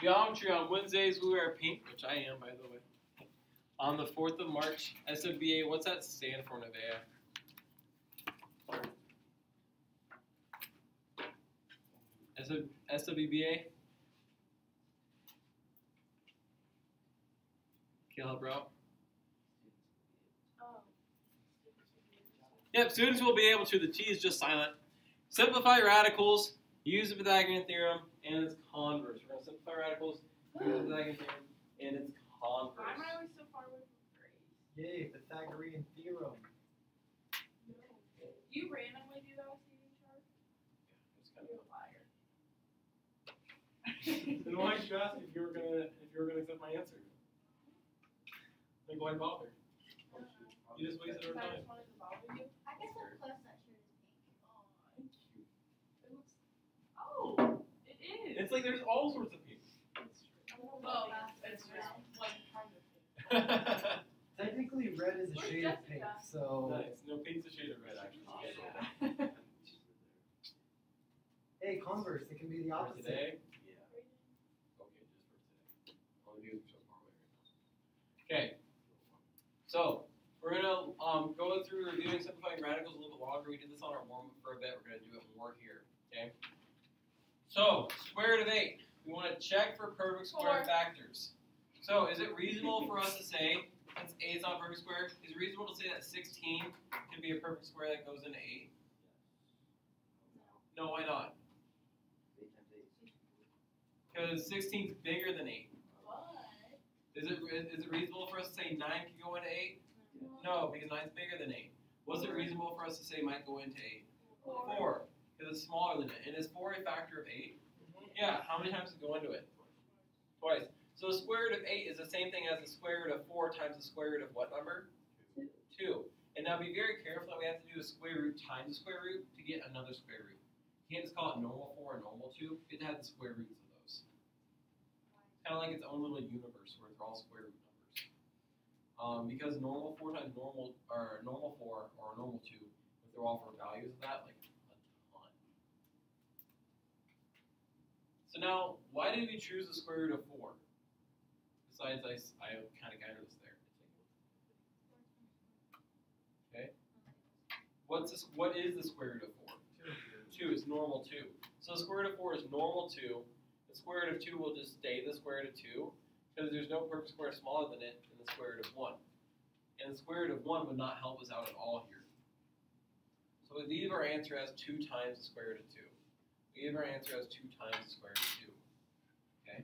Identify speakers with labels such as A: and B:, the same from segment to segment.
A: Geometry on Wednesdays we wear pink, which I am by the way. On the 4th of March, SWBA, what's that stand for, Nevaeh? SW, SWBA? Caleb?
B: Oh.
A: Yep, students will be able to, the T is just silent, simplify radicals, use the Pythagorean theorem, and its converse. We're going to simplify radicals, use Pythagorean and its
B: I'm
A: converse.
B: always so far away from grades.
C: Yay, Pythagorean theorem.
B: No. You randomly do that with Steven Sharp?
A: It's kind
B: You're a liar.
A: of- Then why did you ask if you were gonna if you were gonna accept my answer? Like why bother? Uh, you just wasted our
B: Because I
A: time.
B: just wanted to bother you.
D: I guess up close that shirt is pink.
B: Aw, thank you. It looks. Oh, it is.
A: It's like there's all sorts of people.
B: It's true. Well, it's just one kind of thing.
C: Technically, red is a
B: Where's
C: shade of pink,
B: Jessica?
C: so.
A: No pink's a shade of red actually.
B: Yeah.
C: Hey, converse, it can be the
A: For
C: opposite.
A: today? Yeah. Okay, just for today. Only because we're so far away right now. Okay. So we're gonna um, go through reviewing simplifying radicals a little bit longer. We did this on our warm up for a bit. We're gonna do it more here. Okay. So square root of eight. We want to check for perfect square
B: Four.
A: factors. So is it reasonable for us to say, since eight is not a perfect square, is it reasonable to say that 16 can be a perfect square that goes into eight? No, why not? Because 16 is bigger than eight. Is it, is it reasonable for us to say nine can go into eight? No, because nine's bigger than eight. Was it reasonable for us to say might go into eight? Four, because it's smaller than it. And is four a factor of eight? Yeah. How many times does it go into it? Twice. So the square root of eight is the same thing as the square root of four times the square root of what number? Two. And now be very careful that we have to do a square root times a square root to get another square root. You can't just call it normal four and normal two. You have to have the square roots of those. Kind of like its own little universe where they're all square root numbers. Um, because normal four times normal or normal four or normal two, if they're all for values of that, like a ton. So now, why did we choose the square root of four? Besides, I kind of guided us there. Okay. What's this? What is the square root of four? Two is normal two. So the square root of four is normal two. The square root of two will just stay the square root of two because there's no perfect square smaller than it than the square root of one. And the square root of one would not help us out at all here. So we leave our answer as two times the square root of two. We leave our answer as two times the square root of two. Okay.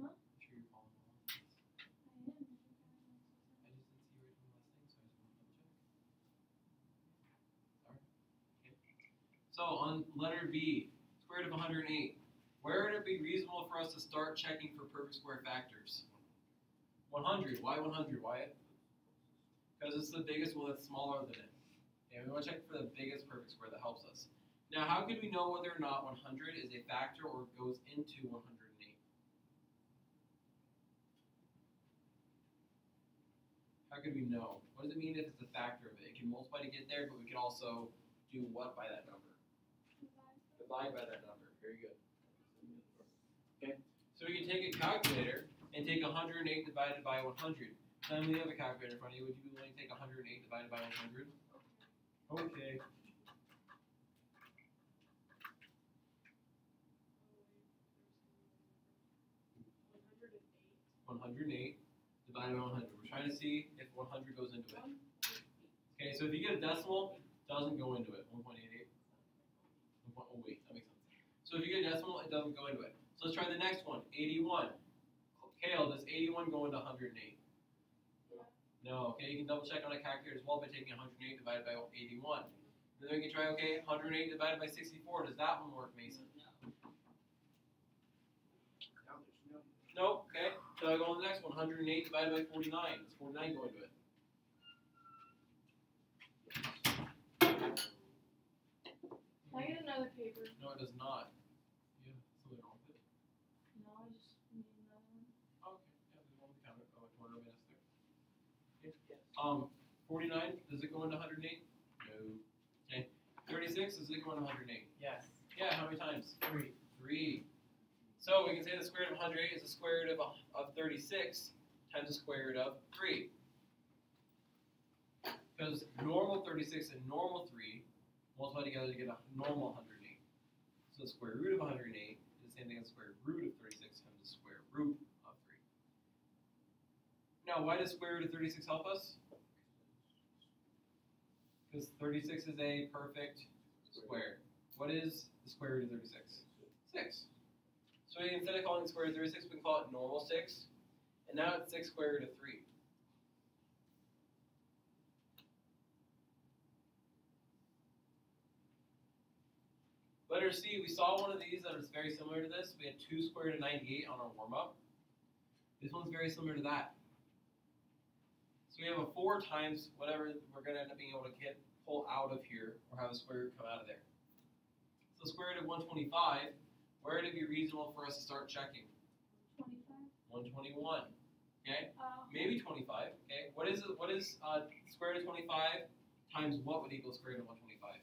B: Huh?
A: Make sure you're following along. I just didn't see you right from the last thing, so I just want to double check. Sorry. Okay. So on letter B, square root of 108. Where would it be reasonable for us to start checking for perfect square factors? 100. Why 100? Why? Because it's the biggest one that's smaller than it. Okay, we want to check for the biggest perfect square that helps us. Now, how can we know whether or not 100 is a factor or goes into 108? How can we know? What does it mean if it's a factor of it? It can multiply to get there, but we can also do what by that number? Divide by that number. Very good. Okay, so we can take a calculator and take 108 divided by 100. Time you have a calculator in front of you, would you be willing to take 108 divided by 100? Okay.
B: One hundred and eight.
A: divided by 100. We're trying to see if 100 goes into it. Okay, so if you get a decimal, it doesn't go into it. 1.88. 1. Oh wait, that makes sense. So if you get a decimal, it doesn't go into it. So let's try the next one. 81. Kale, does 81 go into 108? No. Okay, you can double check on a calculator as well by taking 108 divided by 81. And then we can try, okay, 108 divided by 64. Does that one work, Mason? Nope. Okay. So I go on the next one. 108 divided by 49. Does 49 go into it?
B: Can I get another paper?
A: No, it does not. Yeah, something wrong with it.
B: No, I just need another one.
A: Oh, okay. Yeah, there's one with the counter. Oh, it's one of minutes there. Okay. Um, 49. Does it go into 108? No. Okay. 36. Does it go into 108?
C: Yes.
A: Yeah, how many times?
C: Three.
A: Three. So we can say the square root of 108 is the square root of, of 36 times the square root of 3. Because normal 36 and normal 3 multiply together to get a normal 108. So the square root of 108 is the same thing as the square root of 36 times the square root of 3. Now, why does square root of 36 help us? Because 36 is a perfect square. What is the square root of 36? 6. So instead of calling it square root of 36, we can call it normal 6. And now it's 6 square root of 3. Letter C, we saw one of these that was very similar to this. We had 2 square root of 98 on our warm-up. This one's very similar to that. So we have a 4 times whatever we're going to end up being able to get pull out of here or have a square root come out of there. So square root of 125, where would it be reasonable for us to start checking?
B: Twenty-five.
A: 121. Okay,
B: Uh,
A: maybe 25. Okay, what is it? What is uh, square root of 25 times what would equal square root of 125?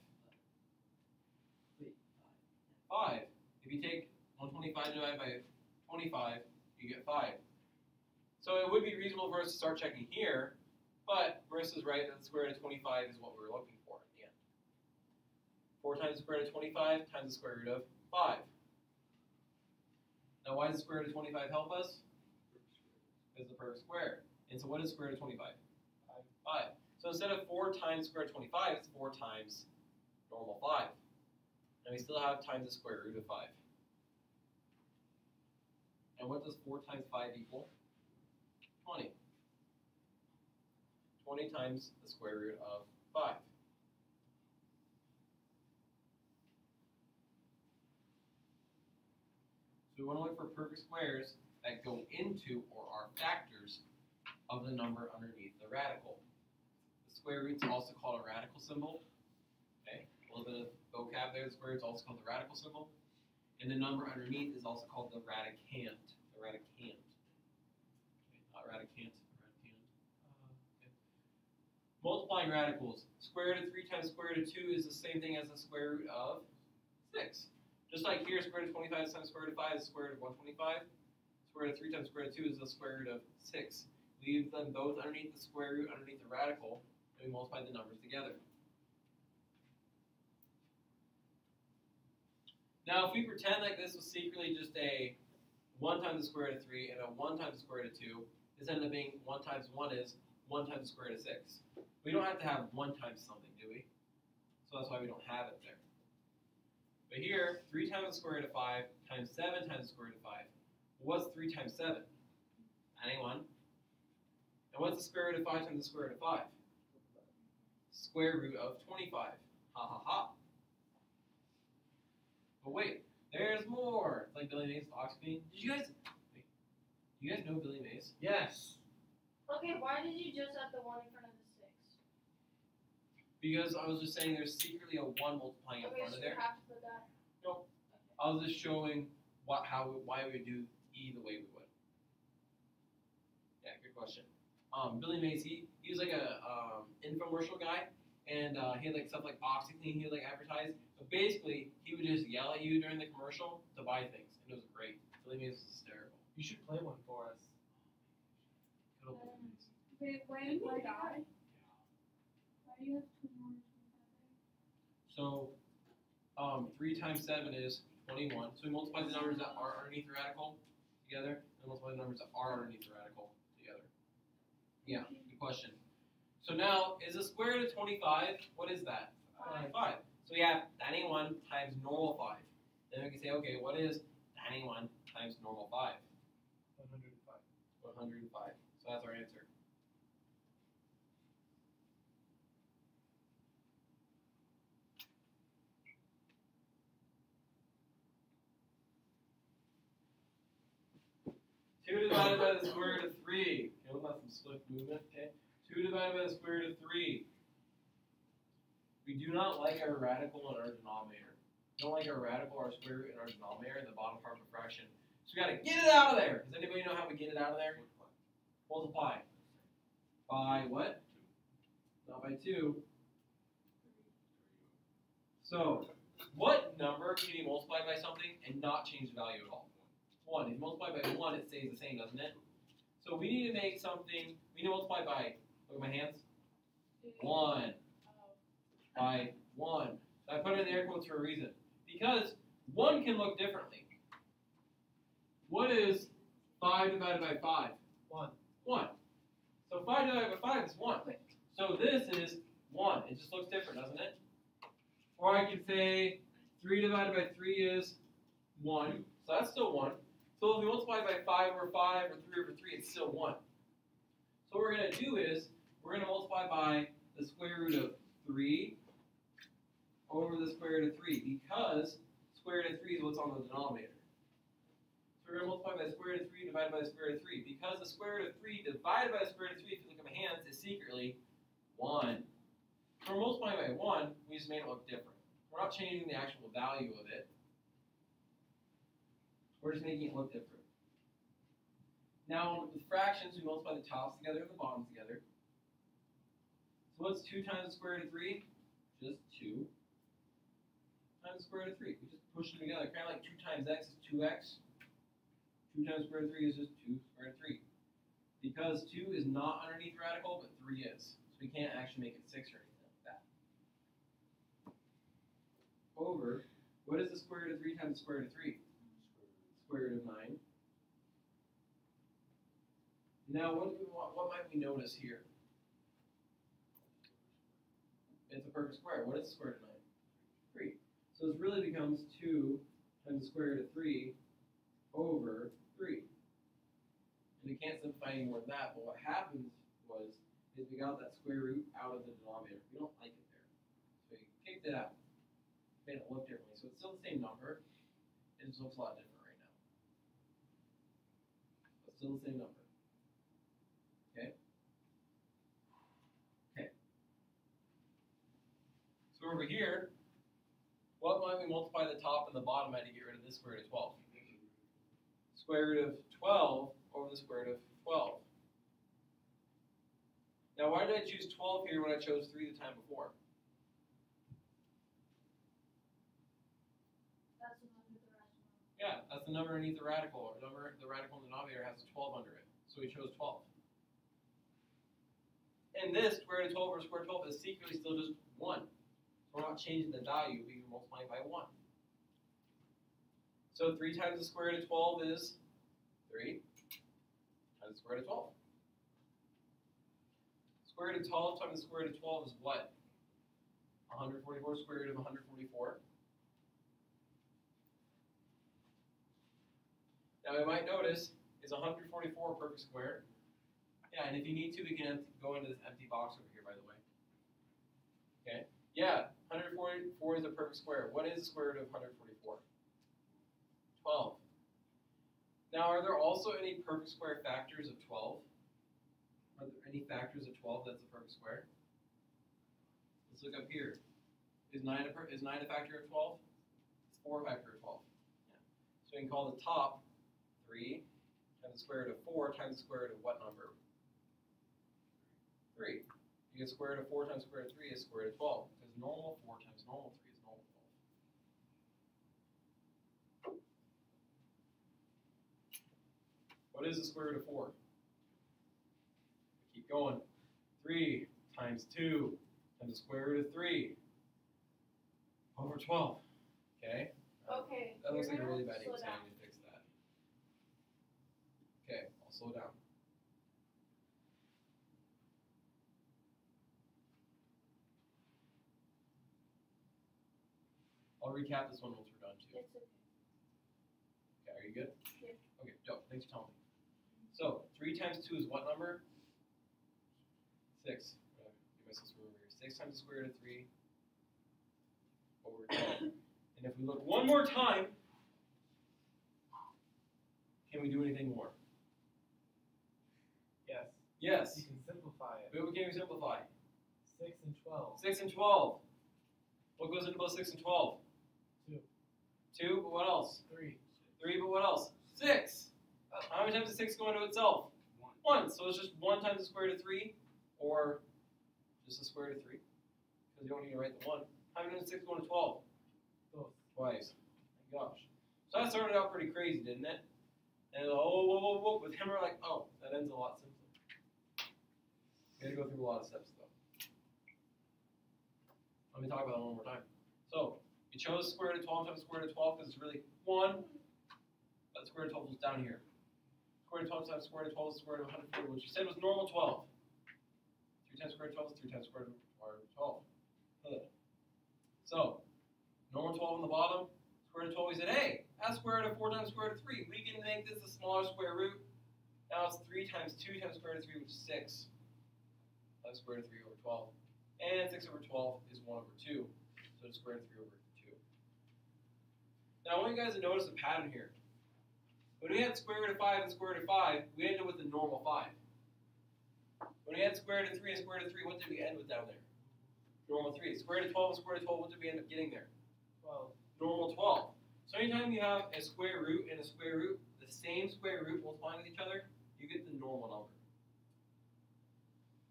A: Five. If you take 125 divided by 25, you get five. So it would be reasonable for us to start checking here, but Marissa's right that the square root of 25 is what we were looking for at the end. 4 times the square root of 25 times the square root of 5. Now, why does the square root of 25 help us? Because the perfect square. And so, what is square root of 25? 5. So, instead of 4 times square root of 25, it's 4 times normal 5. And we still have times the square root of 5. And what does 4 times 5 equal? 20. 20 times the square root of 5. So we want to look for perfect squares that go into or are factors of the number underneath the radical. The square root is also called a radical symbol. Okay, a little bit of vocab there. The square root is also called the radical symbol. And the number underneath is also called the radicand. The radicand. Radicand. Uh, okay. Multiplying radicals. Square root of 3 times square root of 2 is the same thing as the square root of 6. Just like here, square root of 25 times square root of 5 is square root of 125. Square root of 3 times square root of 2 is the square root of 6. Leave them both underneath the square root, underneath the radical, and we multiply the numbers together. Now, if we pretend like this was secretly just a 1 times the square root of 3 and a 1 times the square root of 2, this ended up being 1 times 1 is 1 times the square root of 6. We don't have to have 1 times something, do we? So that's why we don't have it there. But here, 3 times the square root of 5 times 7 times the square root of 5. What's 3 times 7? Anyone? And what's the square root of 5 times the square root of 5? Square root of 25. Ha ha ha. But wait, there's more. It's like Billy Mays OxiClean. Did you guys you guys know Billy Mays?
C: Yes.
D: Okay, why did you just add the one in front of the six?
A: Because I was just saying there's secretly a 1 multiplying in
D: Okay,
A: front
D: so
A: of
D: you
A: there.
D: have to put that.
A: Nope.
D: Okay.
A: I was just showing what how why we do E the way we would. Yeah, good question. Um, Billy Mays, he, he was like a um, infomercial guy, and uh, he had like stuff like OxiClean he would like advertise. But basically, he would just yell at you during the commercial to buy things, and it was great. Billy Mays was hysterical.
C: You should play one for us.
A: Um,
B: wait, when? Why do you have two more
A: So, um, 3 times 7 is 21. So we multiply the numbers that are underneath the radical together, and multiply the numbers that are underneath the radical together. Yeah, good question. So now, is the square root of 25, what is that? Twenty-five. So we have 91 times normal 5. Then we can say, okay, what is 91 times normal 5?
C: 105.
A: So that's our answer. Two divided by the square root of three. Okay, we'll have some swift movement. Okay, two divided by the square root of three. We do not like our radical in our denominator. We don't like our radical, our square root in our denominator, in the bottom part of a fraction. So we gotta get it out of there. Does anybody know how we get it out of there? Multiply. By what? Not by two. So, What number can you multiply by something and not change the value at all? One. If you multiply by one, it stays the same, doesn't it? So we need to make something. We need to multiply by. Look at my hands. One by one. I put it in the air quotes for a reason. Because one can look differently. What is five divided by five?
C: One.
A: One. So five divided by five is one. So this is one. It just looks different, doesn't it? Or I could say three divided by three is one. So that's still one. So if we multiply by five over five or three over three, it's still one. So what we're gonna do is we're gonna multiply by the square root of three over the square root of three because square root of three is what's on the denominator. We're going multiply by the square root of 3 divided by the square root of 3. Because the square root of 3 divided by the square root of 3, if you look at my hands, is secretly 1. So we're multiplying by 1, we just made it look different. We're not changing the actual value of it. We're just making it look different. Now, with fractions, we multiply the tops together and the bottoms together. So what's 2 times the square root of 3? Just 2 times the square root of 3. We just push them together, kind of like 2 times x is 2x. 2 times square root of 3 is just 2 square root of 3. Because 2 is not underneath radical, but 3 is. So we can't actually make it 6 or anything like that. Over, what is the square root of 3 times the square root of 3? Square root of 9. Now, what, do we want, what might we notice here? It's a perfect square. What is the square root of 9? 3. So this really becomes 2 times the square root of 3 over 3. And we can't simplify any more than that, but what happens was, is we got that square root out of the denominator. We don't like it there. So we kicked it out. Made it look differently. So it's still the same number. It just looks a lot different right now. But still the same number. Okay? Okay. So over here, what might we multiply the top and the bottom by to get rid of this square root of 12? Square root of 12 over the square root of 12. Now, why did I choose 12 here when I chose 3 the time before?
D: That's the.
A: Yeah, that's the number underneath the radical. Or number, the radical in the denominator has a 12 under it. So we chose 12. And this square root of 12 over square root of 12 is secretly still just 1. So we're not changing the value, we're multiplying by 1. So 3 times the square root of 12 is 3 times the square root of 12. Square root of 12 times the square root of 12 is what? 144 square root of 144. Now we might notice, is 144 a perfect square? Yeah, and if you need to, we can go into this empty box over here, by the way. Okay, yeah, 144 is a perfect square. What is the square root of 144? 12. Now, are there also any perfect square factors of 12? Are there any factors of 12 that's a perfect square? Let's look up here. Is 9 a, per, is 9 a factor of 12? It's 4 a factor of 12. Yeah. So we can call the top 3 times the square root of 4 times the square root of what number? 3. Because square root of 4 times square root of 3 is square root of 12. Because normal 4 times normal 3 is normal 12. What is the square root of 4? Keep going. 3 times 2 times the square root of 3 over 12. Okay?
D: Okay.
A: That looks like a really bad so I
D: down.
A: need to fix that. Okay, I'll slow down. I'll recap this one once we're done too.
D: It's okay.
A: Okay, are you good?
D: Yeah.
A: Okay, dope. Thanks for telling me. So, 3 times 2 is what number? 6. I'm gonna give myself some room here. 6 times the square root of 3 over 12. and if we look one more time, can we do anything more?
C: Yes.
A: Yes.
C: You can simplify it.
A: But we can simplify.
C: Six and twelve.
A: 6 and 12. What goes into both 6 and 12?
C: Two.
A: 2, but what else?
C: Three.
A: 3, but what else? 6. How many times does 6 go into itself? One. So it's just 1 times the square root of 3, or just the square root of 3. Because you don't need to write the 1. How many times does 6 go into 12?
C: Dos.
A: Twice. My gosh. So that started out pretty crazy, didn't it? And oh, whoa, whoa, whoa, with him, we're like, oh, that ends a lot simpler. We had to go through a lot of steps, though. Let me talk about it one more time. So, you chose square root of 12 times square root of 12 because it's really 1. That square root of 12 is down here. Square root of 12 times square root of 12 is square root of 140, which you said was normal 12. 3 times square root of 12 is 3 times square root of 12. Good. So, normal 12 on the bottom, square root of 12, we said, hey, that's square root of 4 times square root of 3. We can make this a smaller square root. Now it's 3 times 2 times square root of 3, which is 6. That's square root of 3 over 12. And 6 over 12 is 1 over 2. So it's square root of 3 over 2. Now I want you guys to notice a pattern here. When we had square root of 5 and square root of 5, we ended up with the normal 5. When we had square root of 3 and square root of 3, what did we end with down there? Normal 3. Square root of 12 and square root of 12, what did we end up getting there?
C: Twelve.
A: Normal 12. So anytime you have a square root and a square root, the same square root multiplying with each other, you get the normal number.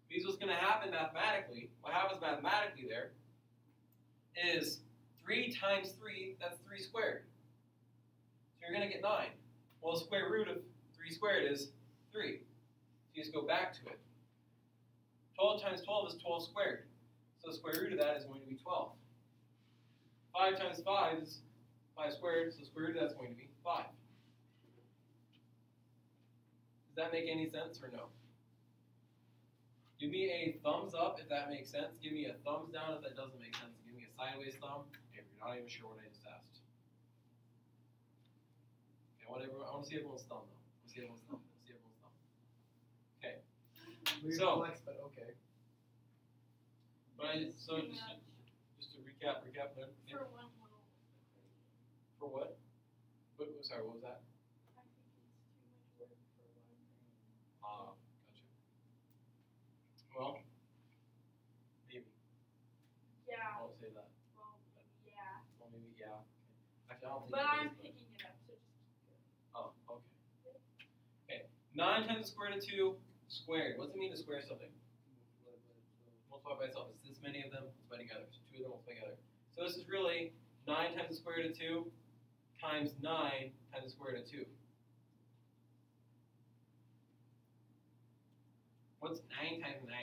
A: Because what's going to happen mathematically, what happens mathematically there, is 3 times 3, that's 3 squared. So you're going to get 9. Well, the square root of 3 squared is 3. So you just go back to it. 12 times 12 is 12 squared. So the square root of that is going to be 12. 5 times 5 is 5 squared, so the square root of that's going to be 5. Does that make any sense or no? Give me a thumbs up if that makes sense. Give me a thumbs down if that doesn't make sense. Give me a sideways thumb if you're not even sure what I just asked. Okay, whatever. I want to see everyone's thumb though. I want to see everyone's thumb. I want to see everyone's thumb.
C: Weird
A: So-
C: flex, but okay.
A: But I, so just, just to recap, recap. then, yeah,
B: For one little.
A: For what? What? Sorry, what was that?
B: I think it's too much work for one thing.
A: Ah, gotcha. Well, maybe.
B: Yeah,
A: I won't say that.
B: well, yeah.
A: Well, maybe yeah. Actually, I don't think
B: But
A: it
B: I'm
A: 9 times the square root of 2 squared. What does it mean to square something? Multiply by itself. It's this many of them multiplied together. So two of them multiplied together. So this is really 9 times the square root of 2 times 9 times the square root of 2. What's 9 times 9?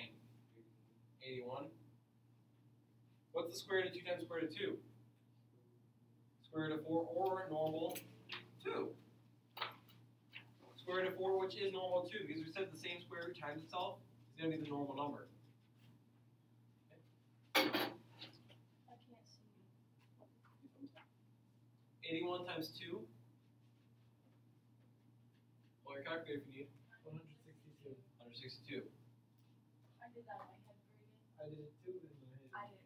A: 81. What's the square root of 2 times square root of 2? Square root of 4 or normal 2. Square root of four, which is normal two, because we said the same square root times itself is going to be the normal number.
D: I can't see.
A: 81 times 2. Pull your calculator if you need.
C: One hundred sixty-two.
A: 162.
D: I did that in my head very.
C: I did it too in my head.
D: I did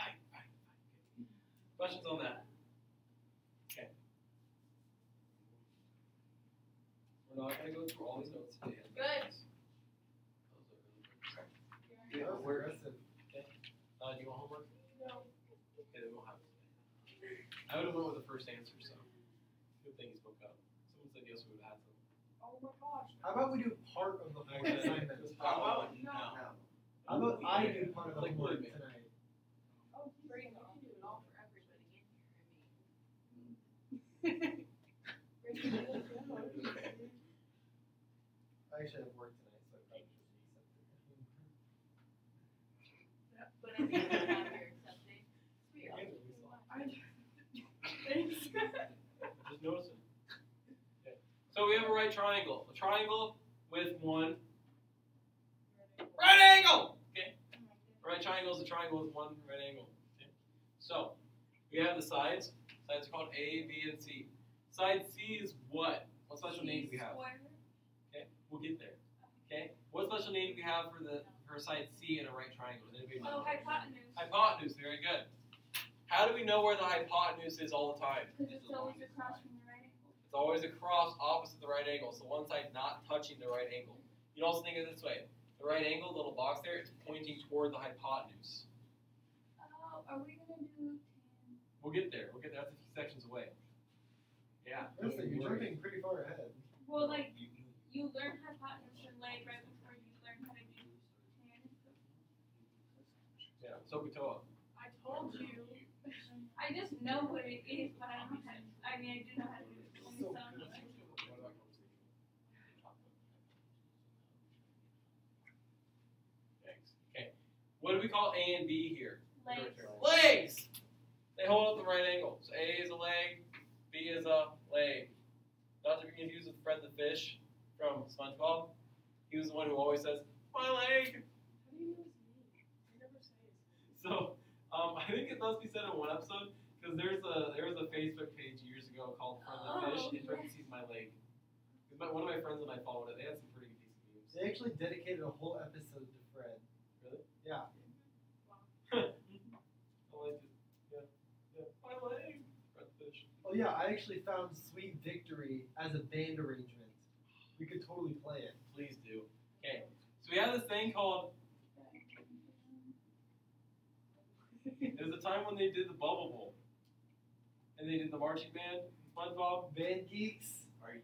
A: Fine, fine, fine. Questions on that? Okay. We're not going to go through all these notes today.
D: Good.
A: Those are really good.
D: quicker.
C: That was
A: Where-
C: aggressive.
A: Uh, do you want homework?
B: No.
A: Okay, then we'll have it today. I would have went with the first answer, so good thing you spoke up. Someone said yes, we would have had some.
B: Oh my gosh.
C: How about we do part of the whole
A: Okay.
C: assignment?
A: How about
B: No.
C: How about I do part of the
A: Like,
C: homework tonight?
B: Oh, great. You can do it all for everybody in here. I mean.
C: I actually have work tonight, so I probably should be accepted.
D: But I think I'm not here accepting.
B: Sweet.
A: Okay, then we saw.
B: I- Thanks.
A: Just noticing. Okay. So we have a right triangle. A triangle with one right angle. Okay. A right triangle is a triangle with one right angle. Okay. So we have the sides. Sides are called A, B, and C. Side C is what? What special name do we have?
D: Square.
A: Okay. We'll get there. Okay. What special name do we have for the for side C in a right triangle? Does anybody oh, know?
B: Oh, hypotenuse.
A: Hypotenuse. Very good. How do we know where the hypotenuse is all the time?
D: Because it's always across from the right angle.
A: It's always across opposite the right angle, so one side not touching the right angle. You can also think of it this way. The right angle, the little box there, it's pointing toward the hypotenuse.
D: Oh, are we gonna do tan?
A: We'll get there. We'll get there. That's a few sections away. Yeah.
C: Listen, you're jumping pretty far ahead.
D: Well, like, you learn hypotenuse and leg right before you learn how to do.
A: Yeah. SOHCAHTOA.
B: I told you.
D: I just know what it is, but I don't how to, I mean, I do know how to do it. Only
C: So.
A: Okay. What do we call A and B here?
D: Legs.
A: Legs! They hold up the right angle. So A is a leg, B is a leg. Not to be confused with Fred the fish from SpongeBob. He was the one who always says, My leg!
B: How do you know his name? I never say his name.
A: So um, I think it must be said in one episode because there's a there was a Facebook page years ago called Fred the Fish
D: Oh,
A: in parentheses my leg. 'Cause my- One of my friends and I followed it. They had some pretty decent memes.
C: They actually dedicated a whole episode to Fred.
A: Really?
C: Yeah.
A: I liked it. Yeah. Yeah. My leg. Fred the Fish.
C: Oh yeah, I actually found Sweet Victory as a band arrangement. We could totally play it.
A: Please do. Okay. So we have this thing called. There's a time when they did the Bubble Bowl, and they did the marching band, SpongeBob.
C: Band Geeks.
A: Are you-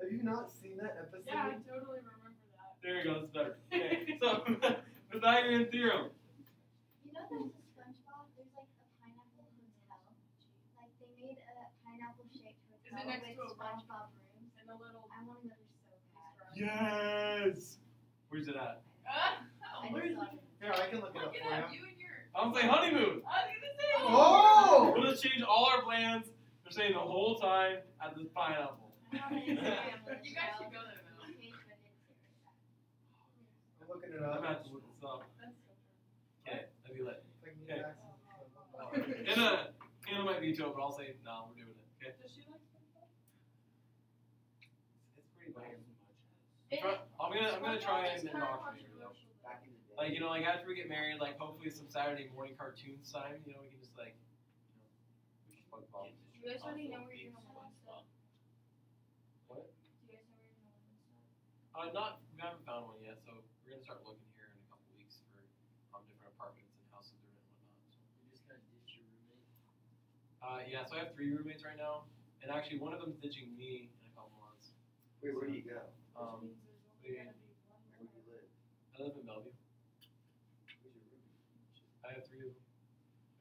C: Have you not seen that episode?
B: Yeah, I totally remember that.
A: There you go. That's better. Okay. So Pythagorean theorem.
E: You know there's a SpongeBob, there's like a pineapple hotel. Like they made a pineapple shaped hotel Is
B: it next
E: with
B: to a rock?
E: SpongeBob rooms.
B: And the little.
E: I want to go there so bad.
A: Yes. Where's it at?
B: Ah,
E: I
B: where's
E: just
B: the?
E: saw it.
C: Here, I can look it up
B: Look it
C: for
B: up,
C: you.
B: you and your.
A: I was like honeymoon.
B: I was gonna say.
C: Oh!
A: We'll just change all our plans. They're saying the whole time at the pineapple.
E: I have an Instagram
B: You guys should go there though.
E: page, but it's serious.
C: I'm looking it
A: I'm
C: up.
A: gonna look this up.
B: That's so true.
A: Okay, that'd be lit.
C: If I can
A: Okay.
C: get access.
A: Anna, Anna might veto it, but I'll say no. We're doing it. Okay.
B: Does she like SpongeBob?
A: It's pretty lame. I'm gonna I'm gonna try and
B: kind of
A: indoctrinate her though.
B: controversial, though.
C: Back in the day.
A: Like you know, like after we get married, like hopefully some Saturday morning cartoons time. You know, we can just like. You know, SpongeBob.
D: Do you guys already know where you're gonna live stuff?
A: What?
D: Do you guys know where you're gonna live stuff?
A: Uh, not we haven't found one yet, so we're gonna start looking here in a couple weeks for um different apartments and houses and whatnot. So.
C: You just gotta ditch your roommate.
A: Uh, yeah, so I have three roommates right now, and actually one of them's ditching me in a couple months.
C: Wait, where do you go?
A: Um,
B: Which means there's only gonna be one
C: Where do you live?
A: I live in Bellevue.
C: Who's your roommate?
A: I have three of them.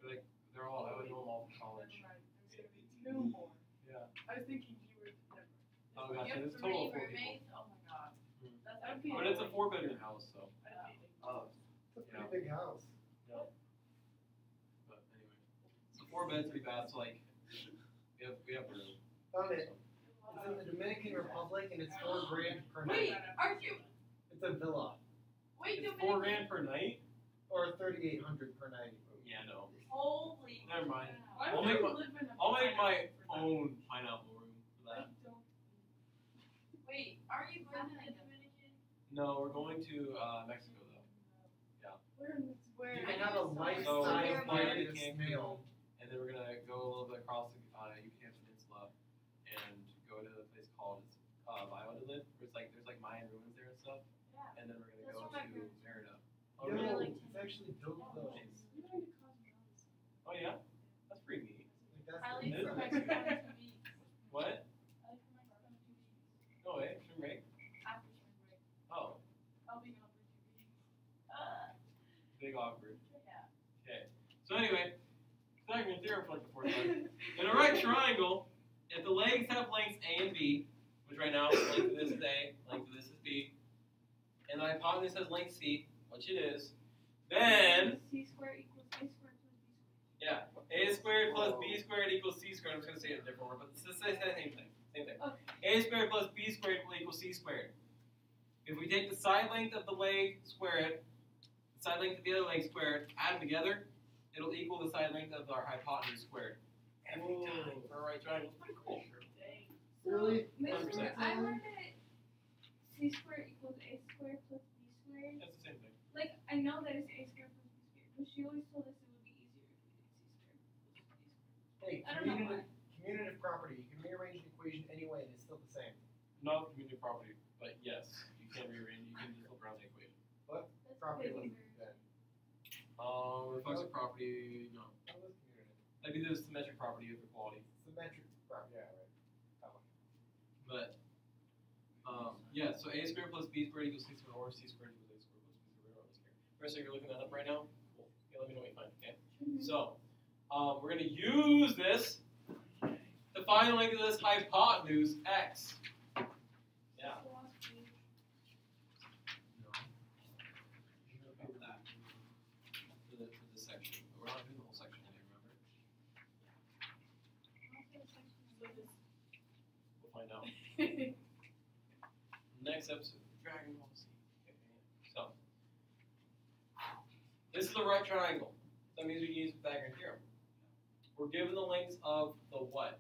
A: They're like they're all I would know them all from college.
B: Never There's gonna be two more.
A: Yeah.
B: I was thinking you were never.
A: Oh,
B: You
A: gotcha,
B: have
A: there's a total of
B: three
A: four people.
B: Oh my god.
A: Hmm.
B: That's
D: That'd be
A: But it's a four bedroom house, so.
B: I'd hate it.
C: Oh, it's a pretty
A: Yeah.
C: big house. Yeah.
A: But anyway, so four beds, three baths. Like we have we have room.
C: Found it.
A: So.
C: It's in the Dominican Republic and it's four grand per
B: Wait,
C: night.
B: aren't you?
C: It's a villa.
B: Wait,
A: It's four
B: Dominican.
A: grand per night.
C: Or thirty eight hundred per night.
A: Yeah, no.
B: Holy.
A: Never mind.
B: Why
A: I'll
B: would
A: make
B: you
A: my-
B: live in a
A: I'll make my own pineapple room for
B: that?
A: that.
B: I don't. Wait, aren't you going to the Dominican?
A: No, we're going to uh, Mexico though. Yeah.
B: Where in this? Where?
C: You can have a
B: just saw
C: life
B: it.
A: So
C: size
A: we're
C: bite
A: to
C: a snail.
A: and then we're gonna go a little bit across the uh, Yucatan Peninsula and go to a place called uh, Valladolid, where it's like there's like Mayan ruins there and stuff.
B: Yeah.
A: And then we're gonna
D: That's
A: go to
D: parents
A: Merida.
C: Yo,
A: Oh really?
D: like
C: it's actually dope though.
A: Nice.
B: You're going to Cosmos.
A: Oh yeah, that's pretty neat.
C: Like, that's
D: I like
B: For
C: inside.
B: Mexico in two weeks.
A: What?
B: I like for Mexico in two weeks.
A: No way, spring break.
B: After spring break.
A: Oh,
B: I'll be gone for two weeks. Uh,
A: big awkward.
B: yeah.
A: Okay. So anyway, Pythagorean theorem for like the fourth time. In a right triangle, if the legs have lengths A and B, which right now length of this is A, length of this is B, and the hypotenuse has length C, which it is, then
D: C squared equals A squared plus B squared.
A: yeah, A squared plus B squared equals C squared. I'm just gonna say it a different word, but it's the same thing. Same thing.
D: Okay.
A: A squared plus B squared will equal C squared. If we take the side length of the leg, square it, the side length of the other leg, square it, add them together, it'll equal the side length of our hypotenuse squared. Every time for a right triangle. It's pretty cool.
B: Dang.
C: Really?
D: Miss,
A: 100%.
D: I learned that C squared equals A squared plus B squared.
A: That's the same thing.
D: Like, I know that it's A squared plus B squared, but she always told us it would be easier if we did C squared plus B squared.
C: Hey,
D: I don't know
C: commutative, commutative property. You can rearrange the equation any way and it's still the same.
A: Not community property, but yes, you can rearrange. You can just flip around the equation.
D: That's
C: Property
D: way
C: like
D: easier.
C: that.
A: Um, reflexive property, no.
C: That was commutative.
A: That'd be the symmetric property of equality.
C: Symmetric property. Yeah, right. That one.
A: But um, yeah, so a squared plus b squared equals c squared or c squared equals a squared plus b squared. Don't. First, so you're looking that up right now. Cool. Yeah, let me know what you find. Okay.
D: Mhm.
A: So Um, we're going to use this to find the length of this hypotenuse x. Yeah. For, the, for this section. But we're not doing the whole section today, remember? We'll find out. Next episode, Dragon Ball Z. Okay, So, this is the right triangle. That means we can use the Pythagorean theorem. We're given the lengths of the what?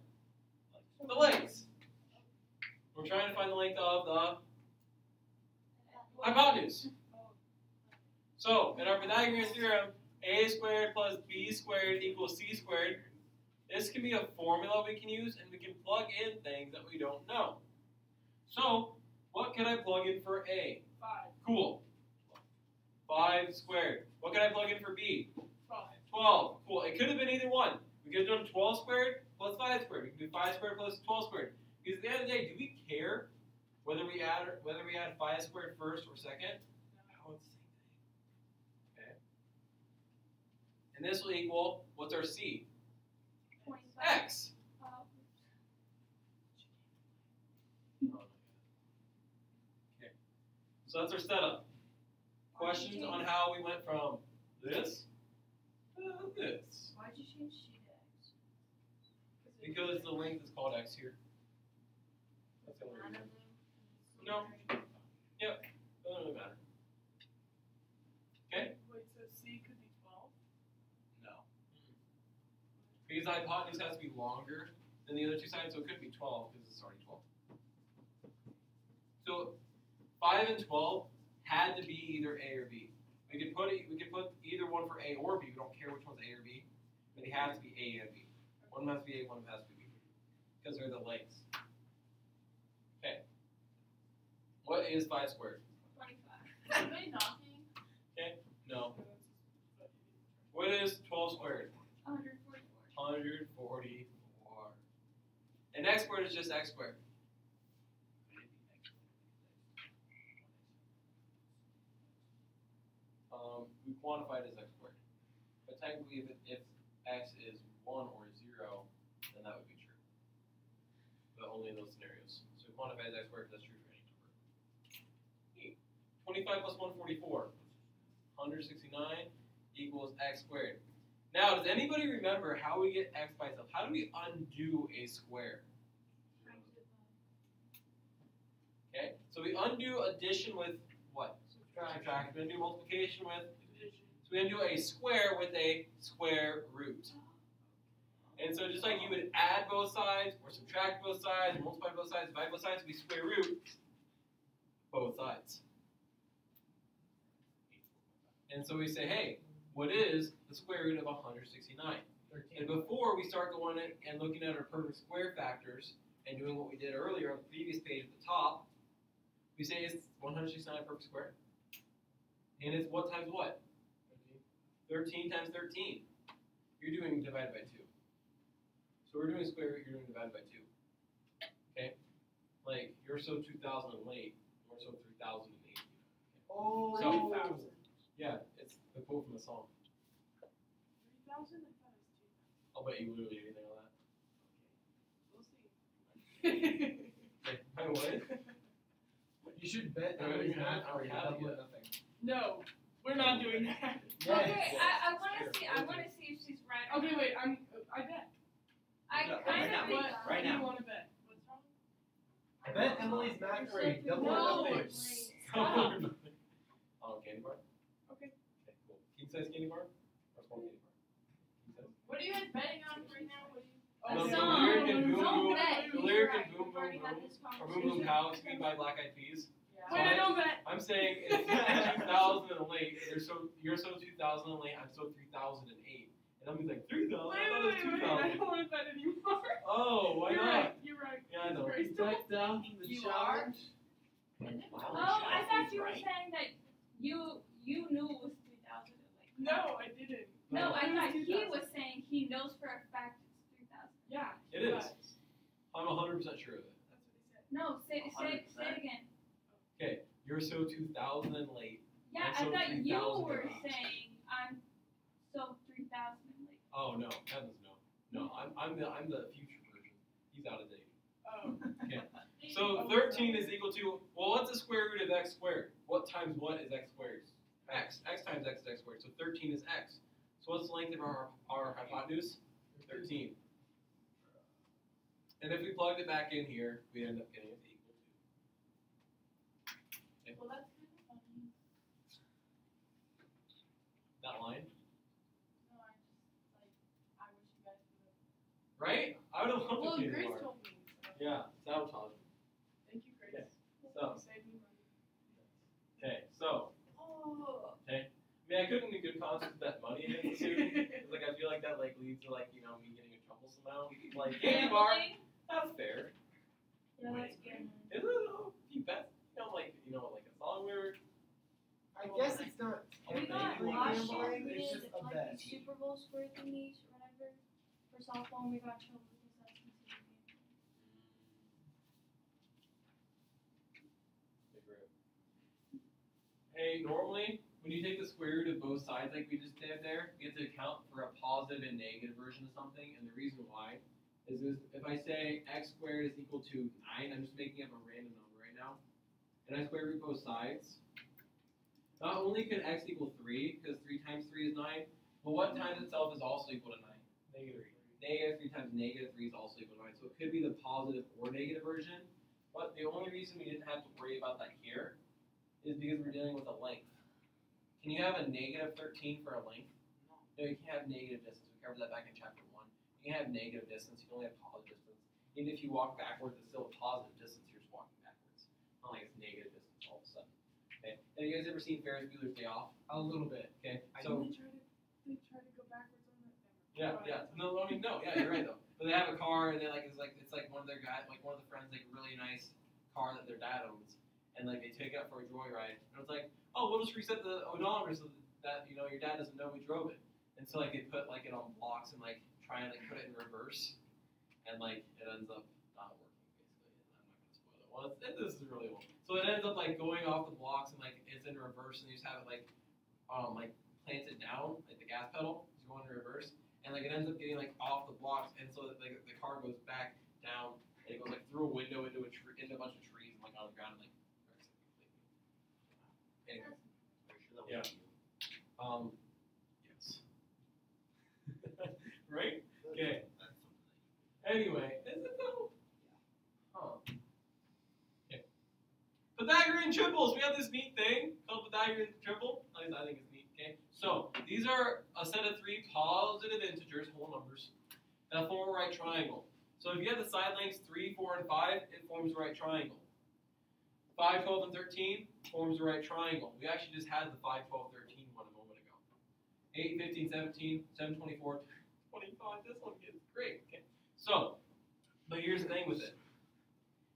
A: The lengths. We're trying to find the length of the hypotenuse. So, in our Pythagorean theorem, a squared plus b squared equals c squared. This can be a formula we can use, and we can plug in things that we don't know. So, what can I plug in for a?
B: Five.
A: Cool. 5 squared. What can I plug in for b?
B: Five.
A: 12. Cool. It could have been either one. We could have done 12 squared plus 5 squared. We could do 5 squared plus 12 squared. Because at the end of the day, do we care whether we add whether we add 5 squared first or second? No, it's the same thing. Okay. And this will equal, what's our c?
D: Twenty-five.
A: x. Okay. So that's our setup. Questions on how we went from this to this?
D: Why'd you change sheet X?
A: Because the length is called x here. That's the only reason. No. Doesn't really matter. Okay?
B: Wait, so C could be twelve?
A: No. Because the hypotenuse has to be longer than the other two sides, so it could be 12 because it's already 12. So 5 and 12 had to be either A or B. We could put it, we could put either one for A or B. We don't care which one's A or B, but they have to be A and B. One of them has to be A, one of them has to be B, because they're the lengths. Okay. What is 5 squared?
D: Twenty-five.
B: Are they knocking? Okay.
A: No. What is 12 squared?
D: hundred forty-four.
A: 144. And x squared is just x squared. Um, we quantify it as x squared. But technically, if, it, if x is 1 or 0, then that would be true. But only in those scenarios. So we quantify as x squared because that's true for any number. Neat. 25 plus 144. 169 equals x squared. Now, does anybody remember how we get x by itself? How do we undo a square? Okay, so we undo addition with what? Subtraction. We undo multiplication with. So we undo a square with a square root. And so just like you would add both sides, or subtract both sides, or multiply both sides, divide both sides, we square root both sides. And so we say, hey, what is the square root of 169?
C: 13.
A: And before we start going and looking at our perfect square factors and doing what we did earlier on the previous page at the top, we say it's 169 perfect square. And it's what times what? 13 times 13. You're doing divided by 2. So we're doing square root, you're doing divided by 2. Okay? Like, you're so 2000 and late, we're so 3008.
C: Oh.
A: So- Yeah, it's the quote from the song.
B: Three thousand? I thought it was two thousand.
A: I'll bet you literally anything on that.
B: We'll see.
A: Okay, by the
C: You should bet
A: No,
C: Emily's
A: you're not-
C: math for you.
A: I already have
C: Double or
A: it.
C: nothing.
B: No, we're not doing that.
D: Okay, I, I wanna see, I wanna see if she's right or
B: Okay,
D: not.
B: wait, I'm, I bet.
D: I
F: No,
D: kind
F: right now.
D: of think.
B: What,
F: Right
B: what do you
F: now.
B: wanna bet? What's wrong?
C: Bet Emily's math
D: You're
C: grade. Double
B: No.
C: or nothing.
B: Stop.
A: oh, candy bar?
B: Okay.
A: Okay, cool. King size candy bar? Or small candy bar? King size?
B: What are you guys betting on right now? What do you?
D: A
A: No, the lyric in Boom
D: Don't
A: Boom-
D: bet.
A: the
D: You're
A: lyric in
D: right.
A: Boom
D: We've already
A: Boom
D: had
A: Boom,
D: this
A: Or Boom Boom
D: conversation.
A: Pow is made by Black Eyed Peas.
B: Wait, I don't bet.
A: I'm saying it's 2000 and late. You're so you're so 2000 and late. I'm so 3008. And I'm like 3000.
B: Wait,
A: I
B: wait,
A: thought
B: wait,
A: it was
B: wait, I don't wanna bet anymore.
A: Oh, why
B: You're
A: not?
B: right, you're right.
A: Yeah, I know.
B: Grace,
C: Back down from the
B: You
C: challenge.
D: Oh, I thought you were saying that you, you knew it was three thousand.
B: No, I didn't.
D: No, I
B: It
D: thought he was saying he knows for a fact it's three thousand.
B: Yeah.
A: It is.
B: but
A: I'm 100% sure of it.
B: That's what he said.
D: No, say, say, say it
F: 100%.
D: Again.
A: You're so 2000 and late.
D: Yeah,
A: I'm
D: I thought you were
A: pounds.
D: saying I'm so three thousand and late.
A: Oh no, heavens no. No, hmm. I'm I'm the I'm the future version. He's out of date.
B: Oh.
A: Okay. So 13 is equal to, well, what's the square root of x squared? What times what is x squared? x. x times x is x squared. So 13 is x. So what's the length of our, our hypotenuse? 13. And if we plugged it back in here, we end up getting it equal to
B: Well, that's kind of funny.
A: that line,
B: No, I just like I wish you guys would have.
A: Right? I would have loved
B: Well,
A: to be
B: Grace
A: more.
B: told me. So.
A: Yeah, sabotage.
B: Thank you, Grace.
A: So,
B: You saved me money.
A: okay, so,
B: Oh.
A: I mean, I couldn't in good conscience bet money against the student. 'cause, like, I feel like that, like, leads to, like, you know, me getting in trouble somehow. Like, yeah, you are. That's fair.
D: Yeah, that's good.
A: Is it though? You bet. You know, like you know, like a song where
C: I guess it's not
D: We got
C: technically
D: last year
C: gambling,
D: we
C: it's just a
D: like
C: bet.
D: these Super Bowl square thingies or whatever for softball and we got considered gambling.
A: Hey, normally when you take the square root of both sides, like we just did there, you have to account for a positive and negative version of something. And the reason why is if I say x squared is equal to nine, I'm just making up a random number right now, and I square root both sides. Not only could x equal three, because three times three is nine, but what times itself is also equal to nine?
C: Negative.
A: Negative three times negative three is also equal to nine. So it could be the positive or negative version. But the only reason we didn't have to worry about that here is because we're dealing with a length. Can you have a negative 13 for a length? No, you can't have negative distance. We covered that back in chapter 1. You can have negative distance, you can only have positive distance. Even if you walk backwards, it's still a positive distance, you're just walking backwards. Not like it's negative distance all of a sudden. Okay. Have you guys ever seen Ferris Bueller's Day Off?
C: A little bit.
A: Okay.
C: I
A: So
B: they try to they to go backwards on that.
A: Yeah, yeah. No, I mean no, yeah, you're right though. But they have a car and they like it's like it's like one of their guys like one of the friends like really nice car that their dad owns. And like they take it up for a joyride. And it's like, oh we'll just reset the odometer so that you know your dad doesn't know we drove it. And so like they put like it on blocks and like try and like put it in reverse and like it ends up not working basically. And I'm not gonna spoil it. Well it, this is really old. So it ends up like going off the blocks and like it's in reverse and you just have it like um like planted down, like the gas pedal is going in reverse and like it ends up getting like off the blocks, and so that, like the car goes back down, and it goes like through a window into a tree, into a bunch of trees, and like on the ground, and like. wrecks it completely. Anyway, Yeah. um, yes. right? Okay. Anyway, is it though? Huh. Okay. Pythagorean triples. We have this neat thing called Pythagorean triple. At least I think it's neat. Okay. So these are a set of three positive integers, whole numbers, that form a right triangle. So if you have the side lengths 3, 4, and 5, it forms a right triangle. 5, 12, and 13 forms a right triangle. We actually just had the 5, 12, 13 one a moment ago. 8, 15, 17, 7, 24, 25. This one is great. Okay. So, but here's the thing with it.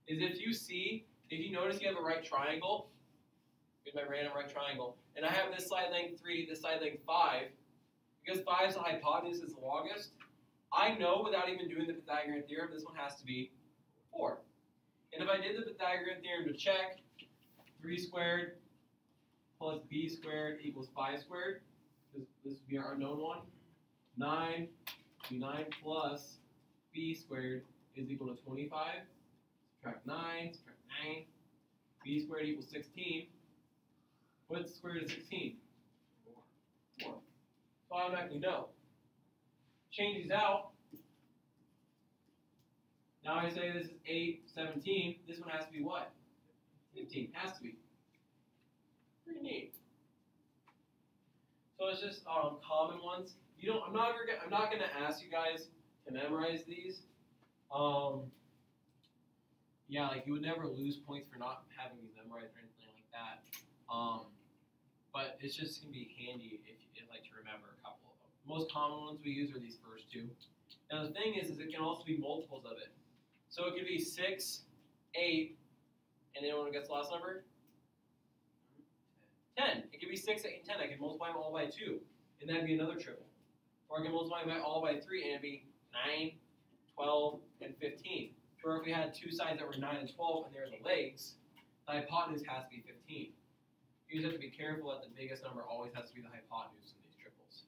A: Is if you see, if you notice you have a right triangle, here's my random right triangle, and I have this side length 3, this side length 5, because 5 is the hypotenuse, is the longest, I know without even doing the Pythagorean theorem, this one has to be 4. And if I did the Pythagorean theorem to check, 3 squared plus b squared equals 5 squared, this, this would be our unknown one, 9, be 9 plus b squared is equal to 25, subtract 9, subtract 9, b squared equals 16, what's the square root of 16? 4. 4. So automatically know. Change these out. Now I say this is 8, 17. This one has to be what? 15. Has to be. Pretty neat. So it's just um, common ones. You don't. I'm not. I'm not going to ask you guys to memorize these. Um, yeah, like you would never lose points for not having these memorized or anything like that. Um, but it's just gonna be handy if you'd like to remember a couple of them. Most common ones we use are these first two. Now the thing is, is it can also be multiples of it. So it could be six, eight, and anyone who gets the last number? Ten. It could be six, eight, and ten. I can multiply them all by two, and that'd be another triple. Or I can multiply them by all by three, and it'd be nine, 12, and 15. Or if we had two sides that were 9 and 12 and they're the legs, the hypotenuse has to be 15. You just have to be careful that the biggest number always has to be the hypotenuse in these triples.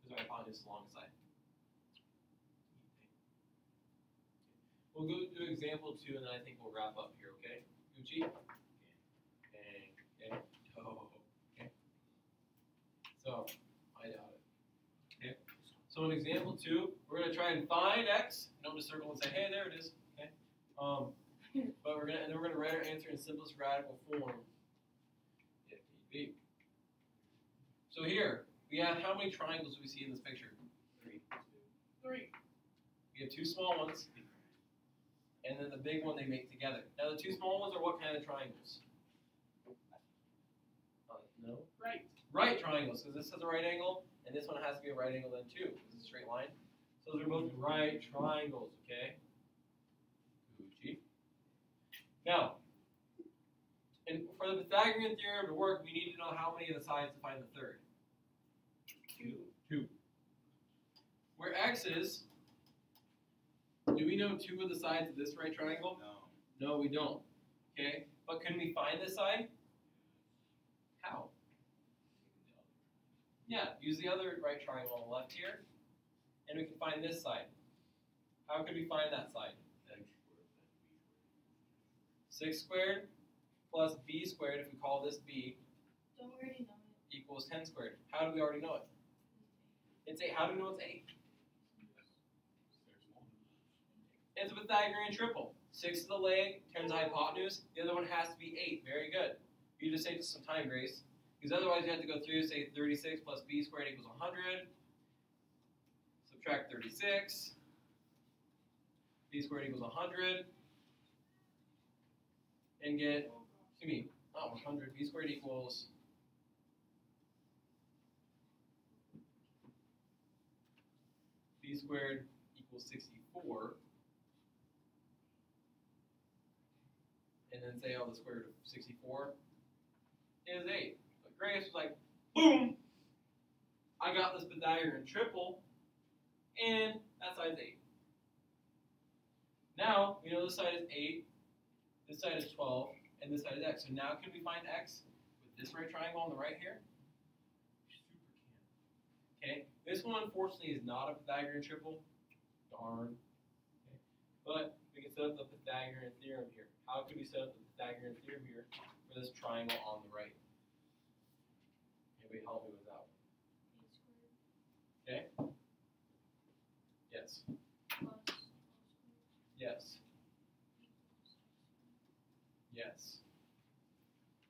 A: Because hypotenuse is along the side. We'll go to example two, and then I think we'll wrap up here. Okay, Gucci. Okay. Okay. Oh. Okay. So I doubt it. Okay. So in example two, we're gonna try and find x. Don't just circle and say, hey, there it is. Okay. Um, but we're gonna and then we're gonna write our answer in simplest radical form. If. So here we have how many triangles do we see in this picture? Three.
B: Three.
A: We have two small ones, and then the big one they make together. Now the two small ones are what kind of triangles? Uh, no.
B: Right.
A: Right triangles, because this has a right angle, and this one has to be a right angle then too, because it's a straight line. So those are both right triangles, okay? Gucci. Now, and for the Pythagorean theorem to work, we need to know how many of the sides to find the third. Two. Two. Where x is, do we know two of the sides of this right triangle?
F: No.
A: No, we don't. Okay, but can we find this side? How? Yeah, use the other right triangle on the left here, and we can find this side. How could we find that side? Six squared plus b squared, if we call this b,
D: Don't already know it?
A: equals ten squared. How do we already know it? It's eight. How do we know it's eight? It's a Pythagorean triple. Six is the leg, ten's the hypotenuse. The other one has to be eight. Very good. You just saved us some time, Grace. Because otherwise you have to go through, say 36 plus b squared equals 100. Subtract 36. b squared equals 100. And get, excuse me, not 100. b squared equals b squared equals 64. And then say, oh, the square root of 64 is 8. But Grace was like, boom! I got this Pythagorean triple, and that side's 8. Now, we know this side is 8, this side is 12, and this side is x. So now can we find x with this right triangle on the right here? Super can. Okay, this one unfortunately is not a Pythagorean triple. Darn. Okay. But we can set up the Pythagorean theorem here. How could we set up the Pythagorean theorem here for this triangle on the right? Anybody help me with that one? Okay? Yes. Yes. Yes.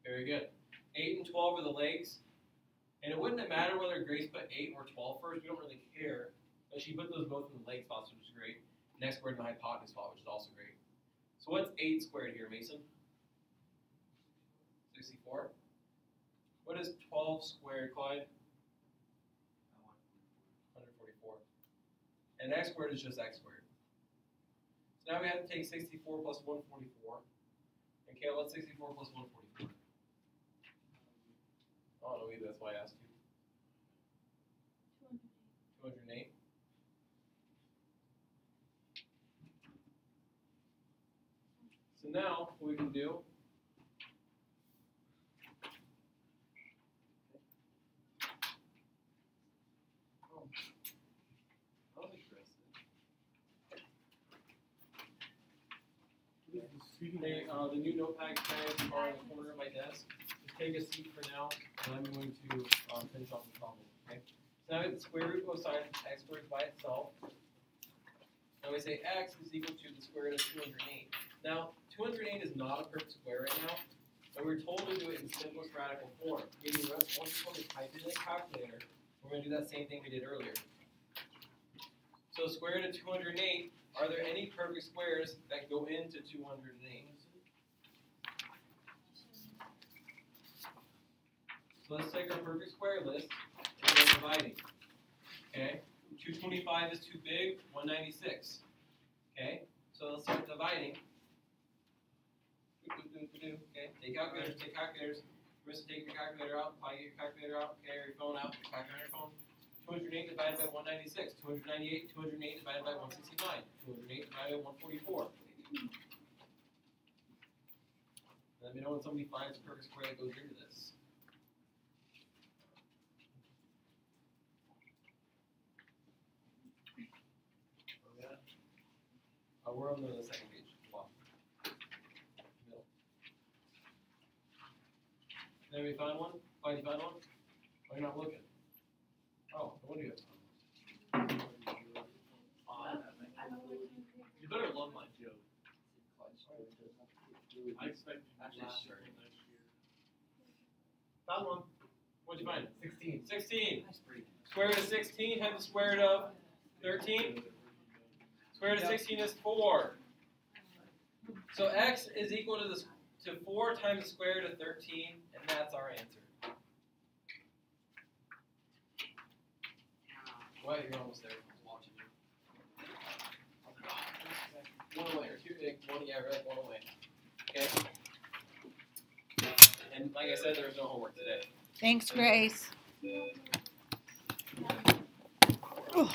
A: Very good. 8 and 12 are the legs. And it wouldn't have mattered whether Grace put 8 or 12 first. We don't really care. But she put those both in the leg spots, which is great. Next word in the hypotenuse spot, which is also great. So what's 8 squared here, Mason? 64. What is 12 squared, Clyde? 144. And x squared is just x squared. So now we have to take 64 plus 144. Caleb, what's 64 plus 144? I don't know either, that's why I asked you. 208. So now, what we can do Oh. I was interested. Hey, uh, the new notepad pads are in the corner of my desk. Just take a seat for now, and I'm going to um, finish off the problem. Okay. So now we have the square root of sine x squared by itself. Now we say x is equal to the square root of 208. Now, 208 is not a perfect square right now, and we're told to do it in simplest radical form. Meaning, once we told to type it in the calculator, we're going to do that same thing we did earlier. So square root of 208, are there any perfect squares that go into 208? So let's take our perfect square list and then dividing. Okay, 225 is too big, 196. Okay, so let's start dividing. Okay, take calculators, take calculators. Marissa, take your calculator out. Get your calculator out. Okay, your phone out. Calculator your phone. 208 divided by 196. 298, 208 divided by 169. 208 divided by 144. Let me know when somebody finds the perfect square that goes into this. We're on the second page. Come on. Middle. There we found one? Oh, you found one? Oh, you're not looking. Oh, what do you have?
F: You better love my joke. I expect you to
A: Actually,
F: laugh
A: sure.
F: next year.
C: Found one.
A: What'd you find?
C: 16.
A: Sixteen. Square root of sixteen have the square root of thirteen. Square root of sixteen is four. So x is equal to the to four times the square root of thirteen, and that's our answer. Well, you're almost there. I was watching you. One away, or two, like, one, yeah, right, one away. Okay. And like I said, there was no homework today.
G: Thanks, Grace.
A: Ugh.